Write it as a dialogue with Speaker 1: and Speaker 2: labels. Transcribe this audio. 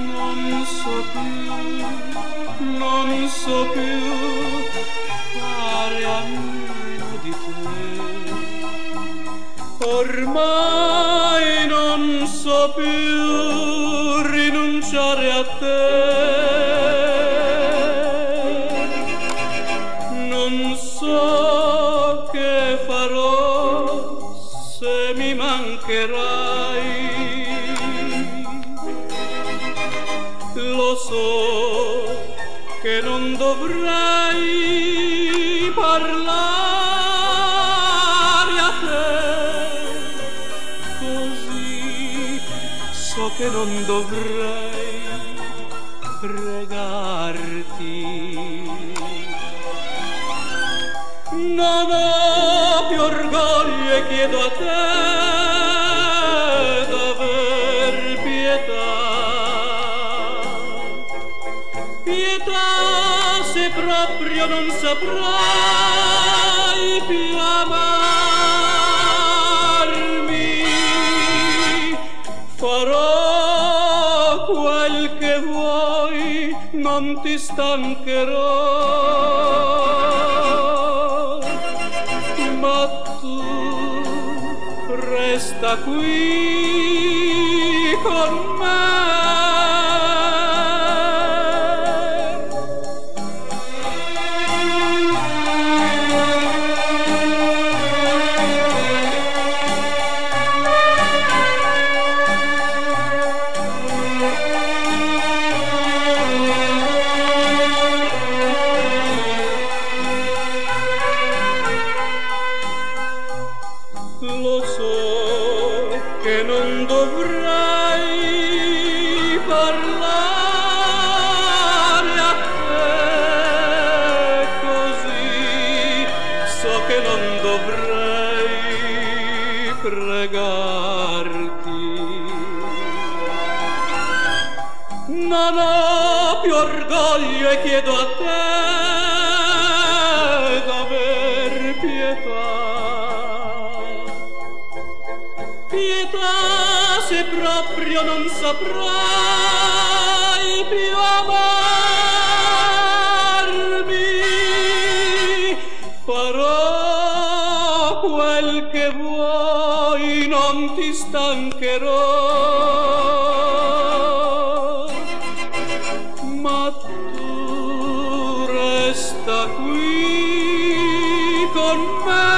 Speaker 1: Non so più, non so più fare a meno Ormai non so più rinunciare a te. non so che farò se mi mancherai. Lo so che non dovrei parlare so che non dovrei pregarti non ho più orgoglio e chiedo a te d'aver pietà. Pietà se proprio non saprai più amarmi, non ti stancherò ma tu resta qui con me. Non ho più orgoglio e chiedo a te d'aver pietà. pietà se proprio non saprai più amarmi. Farò ti stancherò, ma tu resta qui con me.